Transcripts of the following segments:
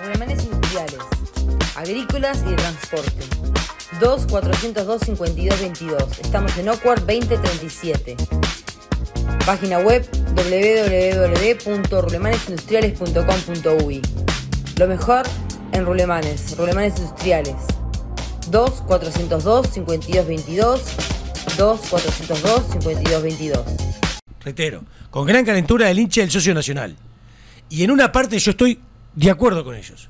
Rulemanes industriales, agrícolas y de transporte. 2 402 52 22. Estamos en Oakward 2037. Página web www.rulemanesindustriales.com.uy. Lo mejor en Rulemanes, Rulemanes Industriales. 2 402 52 22. 2 402 52 22. Reitero, con gran calentura del hincha del socio nacional. Y en una parte yo estoy de acuerdo con ellos.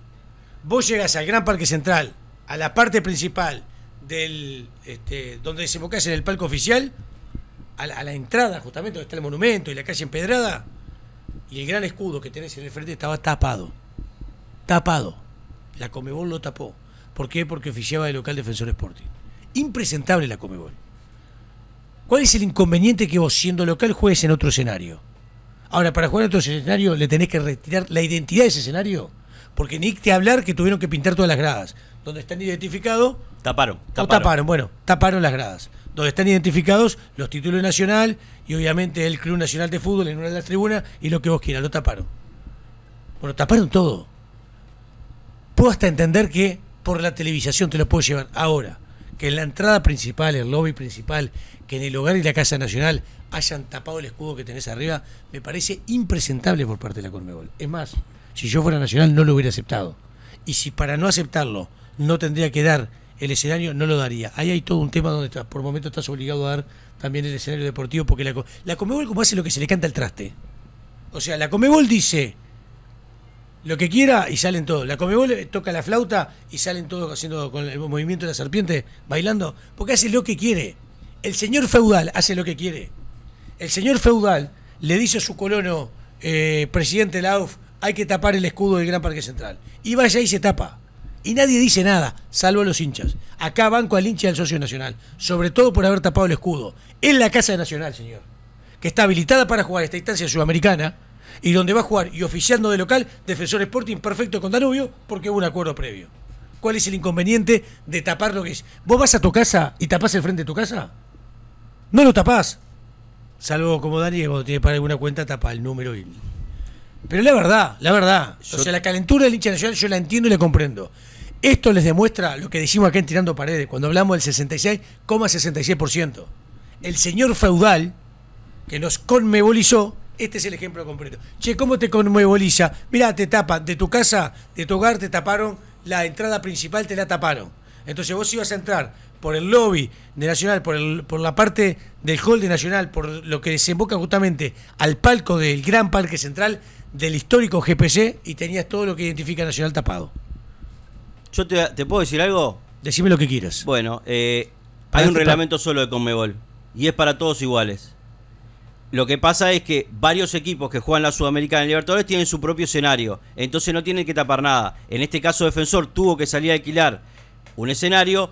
Vos llegas al Gran Parque Central, a la parte principal del este, donde desembocás en el palco oficial, a la, entrada justamente donde está el monumento y la calle empedrada, y el gran escudo que tenés en el frente estaba tapado. Tapado. La Comebol lo tapó. ¿Por qué? Porque oficiaba el local Defensor Sporting. Impresentable la Comebol. ¿Cuál es el inconveniente que vos, siendo local, juegues en otro escenario? Ahora, para jugar en otro escenario, le tenés que retirar la identidad de ese escenario. Porque ni te hablar que tuvieron que pintar todas las gradas. Donde están identificados. Taparon. Taparon. taparon, bueno, taparon las gradas. Donde están identificados los títulos nacional y obviamente el Club Nacional de Fútbol en una de las tribunas y lo que vos quieras, lo taparon. Bueno, taparon todo. Puedo hasta entender que por la televisación te lo puedo llevar. Ahora, que en la entrada principal, el lobby principal, que en el hogar y la Casa Nacional hayan tapado el escudo que tenés arriba, me parece impresentable por parte de la Conmebol. Es más, si yo fuera nacional no lo hubiera aceptado. Y si para no aceptarlo no tendría que dar el escenario, no lo daría. Ahí hay todo un tema donde por momento estás obligado a dar también el escenario deportivo, porque la, la Conmebol como hace lo que se le canta al traste. O sea, la Comebol dice lo que quiera y salen todos. La Comebol eh, toca la flauta y salen todos haciendo con el movimiento de la serpiente, bailando, porque hace lo que quiere. El señor feudal hace lo que quiere. El señor feudal le dice a su colono, eh, presidente de la AUF, hay que tapar el escudo del Gran Parque Central. Y vaya y se tapa. Y nadie dice nada, salvo los hinchas. Acá banco al hincha del socio nacional, sobre todo por haber tapado el escudo. En la Casa Nacional, señor que está habilitada para jugar esta instancia sudamericana y donde va a jugar y oficiando de local Defensor Sporting perfecto con Danubio porque hubo un acuerdo previo. ¿Cuál es el inconveniente de tapar lo que es? ¿Vos vas a tu casa y tapás el frente de tu casa? No lo tapás. Salvo como Dani, que cuando tiene para alguna cuenta tapa el número y... Pero la verdad, la verdad. O sea, la calentura del hincha nacional yo la entiendo y la comprendo. Esto les demuestra lo que decimos acá en Tirando Paredes, cuando hablamos del 66,66%. El señor feudal, que nos conmebolizó, este es el ejemplo concreto. Che, ¿cómo te conmeboliza? Mirá, te tapan, de tu casa, de tu hogar te taparon, la entrada principal te la taparon. Entonces vos ibas a entrar por el lobby de Nacional, por, el- por la parte del hall de Nacional, por lo que desemboca justamente al palco del gran parque central del histórico GPC y tenías todo lo que identifica a Nacional tapado. Yo te, te puedo decir algo. Decime lo que quieras. Bueno, eh, hay un reglamento solo de Conmebol y es para todos iguales. Lo que pasa es que varios equipos que juegan la Sudamericana y Libertadores tienen su propio escenario, entonces no tienen que tapar nada. En este caso, Defensor tuvo que salir a alquilar un escenario,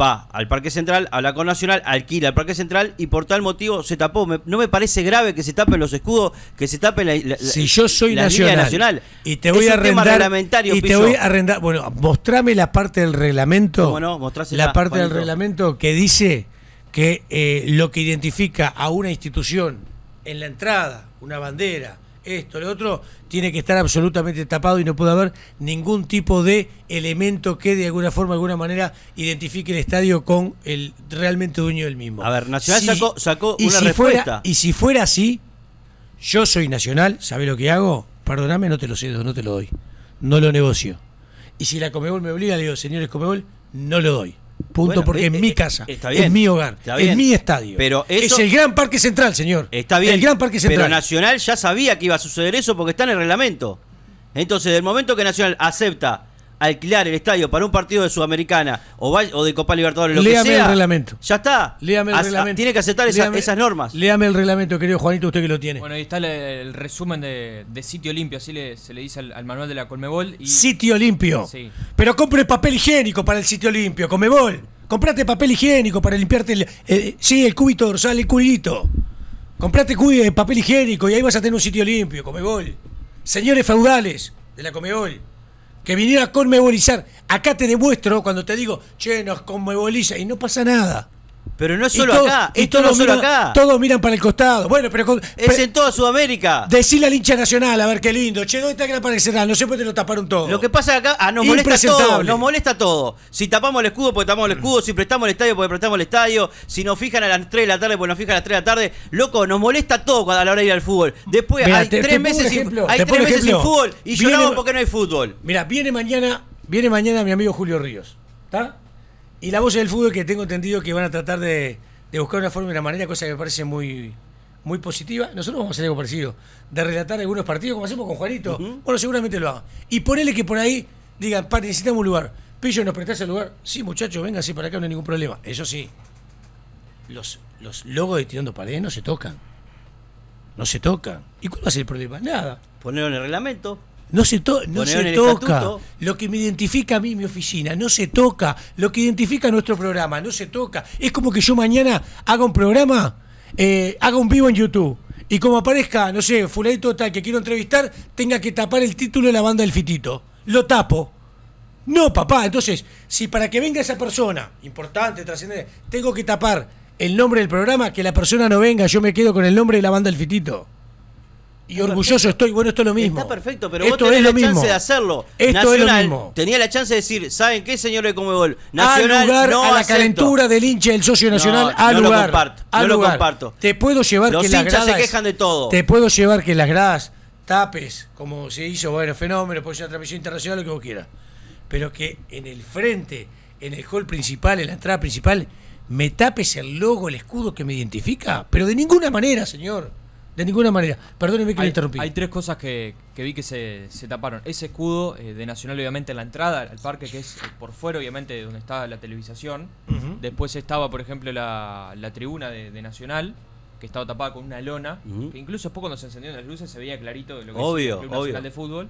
va al Parque Central, habla con Nacional, alquila el Parque Central y por tal motivo se tapó. Me- no me parece grave que se tapen los escudos, que se tape la, la- si yo soy la línea nacional, nacional y te voy Es a un tema arrendar reglamentario, y te Pillo. voy a arrendar, bueno, mostrame la parte del reglamento, ¿Cómo no? Mostrásela, la parte del Juanito. reglamento que dice que eh, lo que identifica a una institución en la entrada, una bandera, esto, lo otro, tiene que estar absolutamente tapado y no puede haber ningún tipo de elemento que de alguna forma, de alguna manera, identifique el estadio con el realmente dueño del mismo. A ver, Nacional Si- sacó- sacó y una si respuesta. Fuera, y si fuera así, yo soy nacional, ¿sabe lo que hago? Perdóname, no te lo cedo, no te lo doy. No lo negocio. Y si la Comebol me obliga, le digo, señores Comebol, no lo doy. Punto, Bueno, porque eh, es eh, mi casa, está bien, es mi hogar, está es mi estadio. Pero eso- es el Gran Parque Central, señor. Está bien. El Gran Parque Central. Pero Nacional ya sabía que iba a suceder eso porque está en el reglamento. Entonces, del momento que Nacional acepta alquilar el estadio para un partido de Sudamericana o, de Copa Libertadores, lo Léame que sea, el reglamento. ya está. Léame el As- reglamento. Tiene que aceptar esa- Léame- esas normas. Léame el reglamento, querido Juanito, usted que lo tiene. Bueno, ahí está el, el resumen de, de sitio limpio, así le- se le dice al, al manual de la Colmebol. Y, Sitio limpio. Sí. Pero compre papel higiénico para el sitio limpio, Comebol. Comprate papel higiénico para limpiarte el, el- sí, el cúbito dorsal, el culito. Comprate papel higiénico y ahí vas a tener un sitio limpio, Comebol. Señores feudales de la Comebol, que vinieron a conmebolizar. Acá te demuestro cuando te digo, che, nos conmeboliza y no pasa nada. Pero no es Y solo todo- acá, y esto no es solo miran- acá. Todos miran para el costado. Bueno, pero. con- Es pero- en toda Sudamérica. Decile al hincha nacional, a ver qué lindo. Che, ¿dónde está Parque Central? No sé por qué te lo taparon todo. Lo que pasa acá, ah, nos molesta todo, nos molesta todo. Si tapamos el escudo, porque tapamos el escudo, si prestamos el estadio, porque prestamos el estadio, si nos fijan a las 3 de la tarde, porque nos fijan a las 3 de la tarde, loco, nos molesta todo cuando a la hora de ir al fútbol. Después hay te- tres meses, sin, hay tres meses sin fútbol y Viene- lloramos porque no hay fútbol. Mira, viene mañana, viene mañana mi amigo Julio Ríos. ¿Está? Y la voz del fútbol que tengo entendido que van a tratar de, de buscar una forma y una manera, cosa que me parece muy, muy positiva. Nosotros vamos a hacer algo parecido, de relatar algunos partidos como hacemos con Juanito. Bueno, seguramente lo hagan. Y ponele que por ahí digan, pa, necesitamos un lugar. Pillo, ¿nos prestás el lugar? Sí, muchachos, vénganse para acá, no hay ningún problema. Eso sí, los, los logos de tirando paredes no se tocan. No se tocan. ¿Y cuál va a ser el problema? Nada. Ponerlo en el reglamento. No se, to- no se toca. estatuto. Lo que me identifica a mí, mi oficina, no se toca. Lo que identifica nuestro programa, no se toca. Es como que yo mañana haga un programa, eh, haga un vivo en YouTube. Y como aparezca, no sé, fulanito tal que quiero entrevistar, tenga que tapar el título de la banda del fitito. Lo tapo. No, papá. Entonces, si para que venga esa persona, importante, trascendente, tengo que tapar el nombre del programa, que la persona no venga, yo me quedo con el nombre de la banda del fitito. Y orgulloso estoy, bueno, esto es lo mismo. Está perfecto, pero Esto vos tenés es la lo mismo. chance de hacerlo. Esto Nacional es lo mismo. tenía la chance de decir, ¿saben qué, señor de Comebol? Al Nacional lugar, no a la acepto. calentura del hincha del socio nacional, No, al no lo comparto, al no lo comparto. Te puedo llevar Los que las hinchas se gradas. quejan de todo. Te puedo llevar que las gradas tapes, como se hizo, bueno, fenómeno, puede ser transmisión internacional, lo que vos quieras. Pero que en el frente, en el hall principal, en la entrada principal, me tapes el logo, el escudo que me identifica. Pero de ninguna manera, señor. De ninguna manera. Perdóneme que le Hay, interrumpí. hay tres cosas que, que vi que se, se taparon. Ese escudo eh, de Nacional, obviamente, en la entrada al parque, que es eh, por fuera, obviamente, de donde está la televisación. Después estaba, por ejemplo, la, la tribuna de, de Nacional, que estaba tapada con una lona. Ujú. que incluso después cuando se encendieron las luces se veía clarito lo que Obvio, es el Club obvio. Nacional de Fútbol.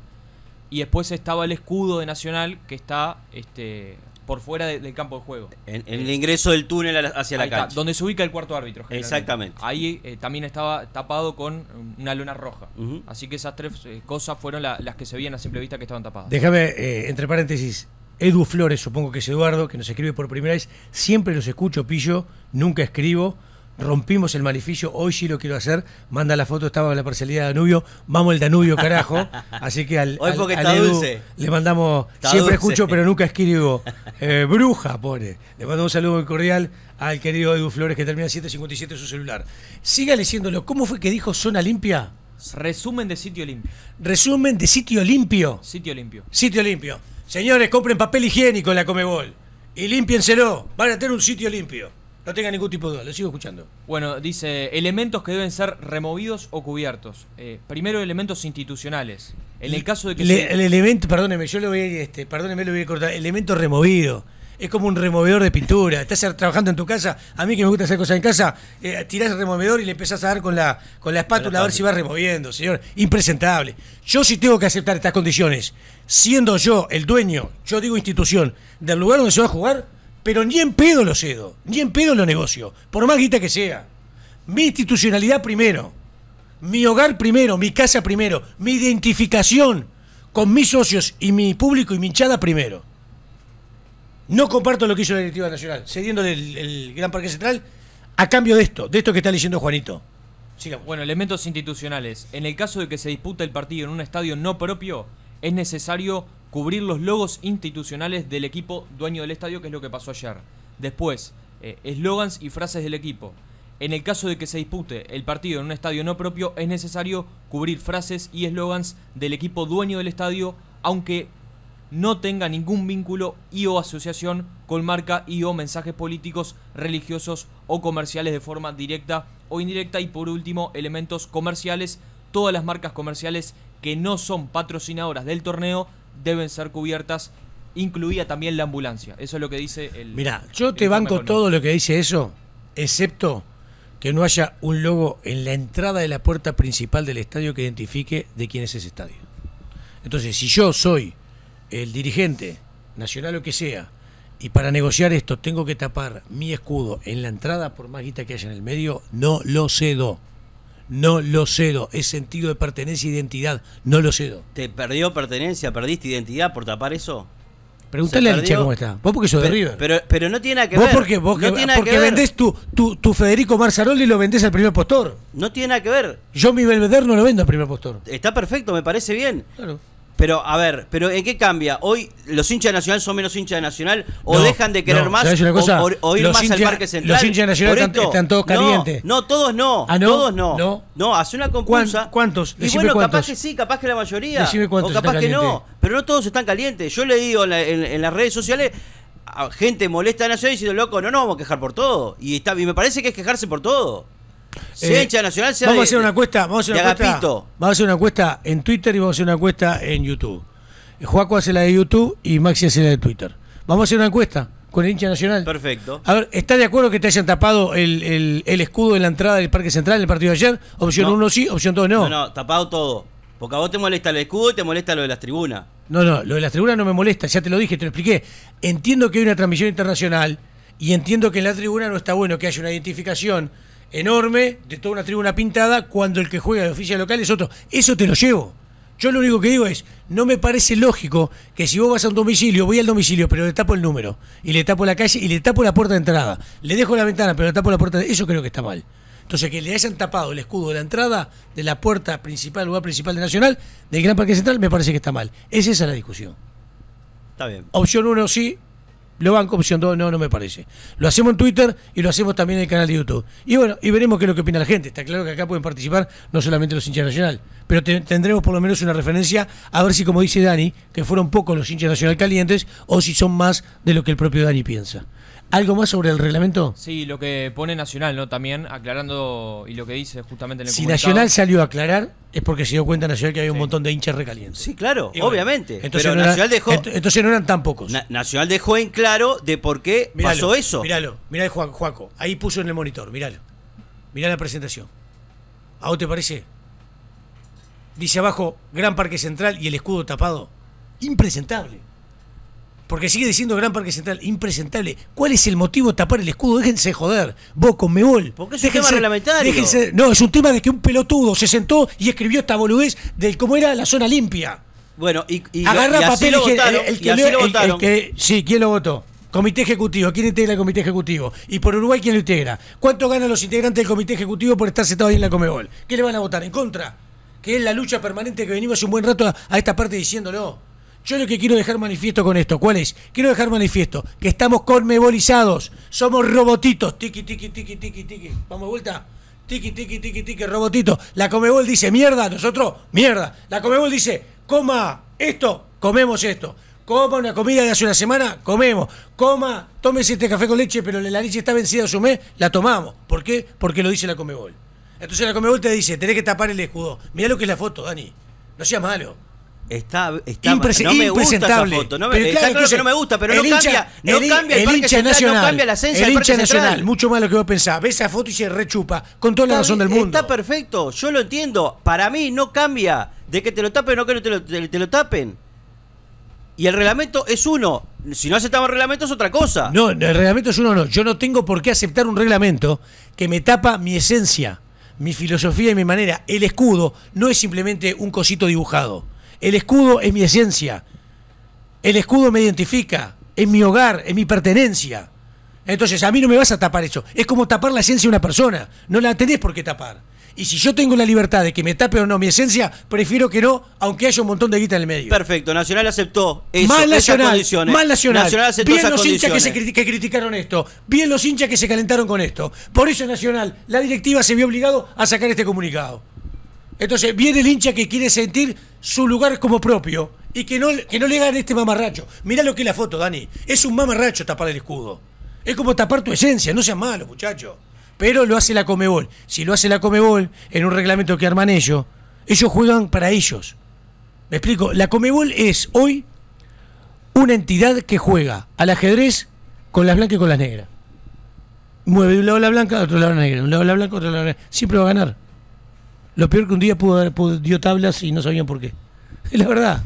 Y después estaba el escudo de Nacional, que está este, por fuera de- del campo de juego. En, en el ingreso del túnel hacia la está, cancha. donde se ubica el cuarto árbitro. Exactamente. Ahí eh, también estaba tapado con una lona roja. Así que esas tres eh, cosas fueron la- las que se veían a simple vista que estaban tapadas. Déjame, eh, entre paréntesis, Edu Flores, supongo que es Eduardo, que nos escribe por primera vez. Siempre los escucho, pillo, nunca escribo. Rompimos el maleficio, hoy sí lo quiero hacer. Manda la foto, estaba en la parcialidad de Danubio. Vamos el Danubio, carajo. Así que al, Hoy al- porque al está Edu dulce. le mandamos. Está siempre dulce. escucho, pero nunca escribo. Eh, bruja, pone. Le mando un saludo muy cordial al querido Edu Flores, que termina 757 su celular. Siga leyéndolo. ¿Cómo fue que dijo zona limpia? Resumen de sitio limpio. Resumen de sitio limpio. Sitio limpio. Sitio limpio. Señores, compren papel higiénico en la Comebol. Y límpienselo. Van a tener un sitio limpio. No tengan ningún tipo de duda. Lo sigo escuchando. Bueno, dice, elementos que deben ser removidos o cubiertos. Eh, primero, elementos institucionales. En el caso de que Le- se- el elemento, perdóneme, yo lo voy a, este, perdóneme, lo voy a cortar. Elemento removido. Es como un removedor de pintura. Estás trabajando en tu casa. A mí que me gusta hacer cosas en casa, eh, tirás el removedor y le empezás a dar con la, con la espátula a ver si va removiendo, señor. Impresentable. Yo sí tengo que aceptar estas condiciones. Siendo yo el dueño, yo digo institución, del lugar donde se va a jugar, pero ni en pedo lo cedo, ni en pedo lo negocio, por más guita que sea. Mi institucionalidad primero, mi hogar primero, mi casa primero, mi identificación con mis socios y mi público y mi hinchada primero. No comparto lo que hizo la directiva nacional, cediéndole el, el Gran Parque Central a cambio de esto, de esto que está leyendo Juanito. Sigamos. Bueno, elementos institucionales. En el caso de que se disputa el partido en un estadio no propio, es necesario cubrir los logos institucionales del equipo dueño del estadio, que es lo que pasó ayer. Después, eh, eslogans y frases del equipo. En el caso de que se dispute el partido en un estadio no propio, es necesario cubrir frases y eslogans del equipo dueño del estadio, aunque no tenga ningún vínculo y o asociación con marca y o mensajes políticos, religiosos o comerciales de forma directa o indirecta. Y por último, elementos comerciales. Todas las marcas comerciales que no son patrocinadoras del torneo deben ser cubiertas, incluida también la ambulancia. Eso es lo que dice el... Mira, yo te banco todo lo que dice eso, excepto que no haya un logo en la entrada de la puerta principal del estadio que identifique de quién es ese estadio. Entonces, si yo soy el dirigente, nacional o que sea, y para negociar esto tengo que tapar mi escudo en la entrada, por más guita que haya en el medio, no lo cedo. No lo cedo. Es sentido de pertenencia e identidad. No lo cedo. ¿Te perdió pertenencia, perdiste identidad por tapar eso? Preguntale Se a Licha cómo está. Vos porque sos de Pero, River. pero, pero no tiene nada que vos ver. porque, vos no que- tiene porque que vendés tu, tu, tu Federico Marzaroli y lo vendés al primer postor. No tiene nada que ver. Yo mi Belvedere no lo vendo al primer postor. Está perfecto, me parece bien. Claro. Pero, a ver, pero ¿en qué cambia? ¿Hoy los hinchas de Nacional son menos hinchas de Nacional? ¿O No, dejan de querer no, más? ¿sabes una o- cosa? O, o ir Los más al Parque Central? los hinchas de Nacional están- están todos calientes. No, no, todos no. ¿Ah, no? Todos no. No. No, hace una compulsa. ¿Cuán- cuántos? Y Decime bueno, capaz que sí, capaz que la mayoría. Decime cuántos o capaz que no. Pero no todos están calientes. Yo le digo en, la- en- en las redes sociales. a gente molesta de Nacional diciendo, loco, no, no, vamos a quejar por todo. Y, está, y me parece que es quejarse por todo. Eh, hincha Nacional, sea vamos a hacer una encuesta, vamos a hacer una encuesta. Vamos a hacer una encuesta en Twitter y vamos a hacer una encuesta en YouTube. Juaco hace la de YouTube y Maxi hace la de Twitter. Vamos a hacer una encuesta con el hincha nacional. Perfecto. A ver, ¿está de acuerdo que te hayan tapado el, el- el escudo de la entrada del Parque Central en el partido de ayer? Opción No. 1 sí, opción 2 no. No, no, tapado todo. Porque a vos te molesta el escudo y te molesta lo de las tribunas. No, no, lo de las tribunas no me molesta, ya te lo dije, te lo expliqué. Entiendo que hay una transmisión internacional y entiendo que en la tribuna no está bueno que haya una identificación enorme de toda una tribuna pintada cuando el que juega de oficial local es otro. Eso te lo llevo. Yo lo único que digo es, no me parece lógico que si vos vas a un domicilio, voy al domicilio, pero le tapo el número, y le tapo la calle, y le tapo la puerta de entrada, le dejo la ventana, pero le tapo la puerta de... Eso creo que está mal. Entonces, que le hayan tapado el escudo de la entrada de la puerta principal, lugar principal de Nacional, del Gran Parque Central, me parece que está mal. Es esa la discusión. Está bien. Opción 1 sí, lo banco, opción 2 no, no me parece. Lo hacemos en Twitter y lo hacemos también en el canal de YouTube. Y bueno, y veremos qué es lo que opina la gente. Está claro que acá pueden participar no solamente los hinchas nacional, pero te- tendremos por lo menos una referencia a ver si, como dice Dani, que fueron pocos los hinchas nacional calientes o si son más de lo que el propio Dani piensa. ¿Algo más sobre el reglamento? Sí, lo que pone Nacional, ¿no? También aclarando y lo que dice justamente en el Si comunicado. Nacional salió a aclarar, es porque se dio cuenta Nacional que había un montón de hinchas recalientes. Sí, claro, Y bueno, obviamente. Entonces pero no era- Nacional dejó. ent- entonces no eran tan pocos. Na- Nacional dejó en claro de por qué pasó eso. Míralo, mirá el Juan, Juaco. Ahí puso en el monitor, míralo. Mirá la presentación. ¿A vos te parece? Dice abajo, Gran Parque Central y el escudo tapado. Impresentable. Porque sigue diciendo Gran Parque Central, impresentable. ¿Cuál es el motivo de tapar el escudo? Déjense joder. Vos con Mebol. Porque es un tema reglamentario. déjense- no, es un tema de que un pelotudo se sentó y escribió esta boludez del cómo era la zona limpia. Bueno, y, Agarra papel el, que lo sí, ¿quién lo votó? Comité Ejecutivo. ¿Quién integra el Comité Ejecutivo? Y por Uruguay, ¿quién lo integra? ¿Cuánto ganan los integrantes del Comité Ejecutivo por estar sentados ahí en la Comebol? ¿Qué le van a votar? ¿En contra? Que es la lucha permanente que venimos un buen rato a, a esta parte diciéndolo. Yo lo que quiero dejar manifiesto con esto, ¿cuál es? Quiero dejar manifiesto que estamos conmebolizados, somos robotitos, tiki, tiki, tiki, tiki, tiki. Vamos de vuelta. Tiki, tiki, tiki, tiki, robotito. La Comebol dice mierda, nosotros mierda. La Comebol dice, coma esto, comemos esto. Coma una comida de hace una semana, comemos. Coma, tómese este café con leche, pero la leche está vencida hace un mes, la tomamos. ¿Por qué? Porque lo dice la Comebol. Entonces la Comebol te dice, tenés que tapar el escudo. Mirá lo que es la foto, Dani. No seas malo. Está, está Imprese- no me gusta esa foto. No me, Pero claro, que no me gusta, pero no hincha- cambia, no el, cambia el, el hincha Central, nacional, no cambia la esencia el hincha nacional, Central. mucho más lo que vos pensás. Ve esa foto y se rechupa, con toda la razón del mundo. Está perfecto, yo lo entiendo. Para mí no cambia de que te lo tapen o que no te lo, te- te lo tapen. Y el reglamento es uno. Si no aceptamos el reglamento es otra cosa. No, el reglamento es uno no. Yo no tengo por qué aceptar un reglamento que me tapa mi esencia, mi filosofía y mi manera. El escudo no es simplemente un cosito dibujado. El escudo es mi esencia. El escudo me identifica. Es mi hogar, es mi pertenencia. Entonces, a mí no me vas a tapar eso. Es como tapar la esencia de una persona. No la tenés por qué tapar. Y si yo tengo la libertad de que me tape o no mi esencia, prefiero que no, aunque haya un montón de guita en el medio. Perfecto, Nacional aceptó eso, mal esas nacional, condiciones. mal nacional. aceptó Bien esas los hinchas que, se que criticaron esto. Bien los hinchas que se calentaron con esto. Por eso Nacional, la directiva se vio obligado a sacar este comunicado. Entonces viene el hincha que quiere sentir su lugar como propio y que no, que no le hagan este mamarracho. Mirá lo que es la foto, Dani. Es un mamarracho tapar el escudo. Es como tapar tu esencia, no seas malo, muchacho. Pero lo hace la Comebol. Si lo hace la Comebol en un reglamento que arman ellos, ellos juegan para ellos. Me explico, la Comebol es hoy una entidad que juega al ajedrez con las blancas y con las negras. Mueve de un lado la blanca, de otro lado la negra, un lado la blanca, otro lado la negra. Siempre va a ganar. Lo peor que un día pudo pudo- dio tablas y no sabían por qué. Es la verdad.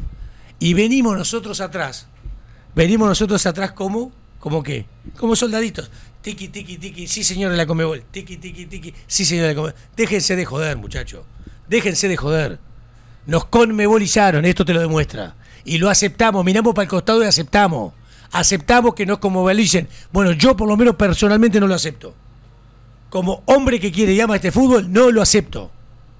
Y venimos nosotros atrás. Venimos nosotros atrás como, como qué? Como soldaditos. Tiki, tiki, tiki. Sí, señor de la Comebol. Tiki, tiki, tiki. Sí, señor de la Comebol. Déjense de joder, muchachos. Déjense de joder. Nos conmebolizaron, esto te lo demuestra. Y lo aceptamos, miramos para el costado y aceptamos. Aceptamos que no es como dicen. Bueno, yo por lo menos personalmente no lo acepto. Como hombre que quiere y ama este fútbol, no lo acepto.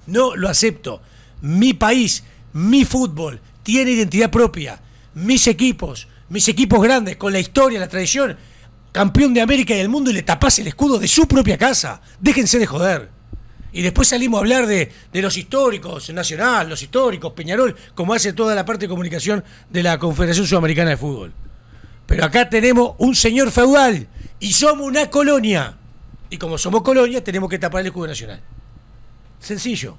No lo acepto. Mi país, mi fútbol, tiene identidad propia. Mis equipos, mis equipos grandes, con la historia, la tradición, campeón de América y del mundo y le tapás el escudo de su propia casa. Déjense de joder. Y después salimos a hablar de, de, los históricos, Nacional, los históricos, Peñarol, como hace toda la parte de comunicación de la Confederación Sudamericana de Fútbol. Pero acá tenemos un señor feudal y somos una colonia. Y como somos colonia, tenemos que tapar el escudo nacional. Sencillo.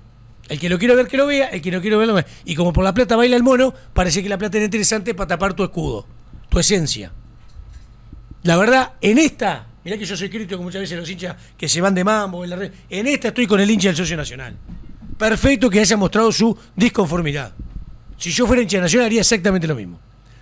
El que lo quiere ver, que lo vea. El que no quiere verlo, Y como por la plata baila el mono, parece que la plata era interesante para tapar tu escudo, tu esencia. La verdad, en esta, mirá que yo soy crítico muchas veces los hinchas que se van de mambo en la red. En esta estoy con el hincha del socio nacional. Perfecto que haya mostrado su disconformidad. Si yo fuera hincha nacional haría exactamente lo mismo.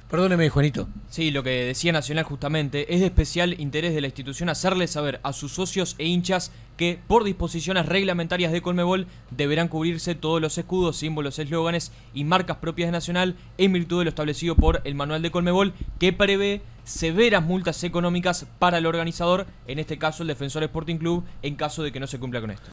Perdóneme, Juanito. Sí, lo que decía Nacional justamente, es de especial interés de la institución hacerle saber a sus socios e hinchas que por disposiciones reglamentarias de Colmebol deberán cubrirse todos los escudos, símbolos, eslóganes y marcas propias de Nacional en virtud de lo establecido por el manual de Colmebol que prevé severas multas económicas para el organizador, en este caso el Defensor Sporting Club, en caso de que no se cumpla con esto.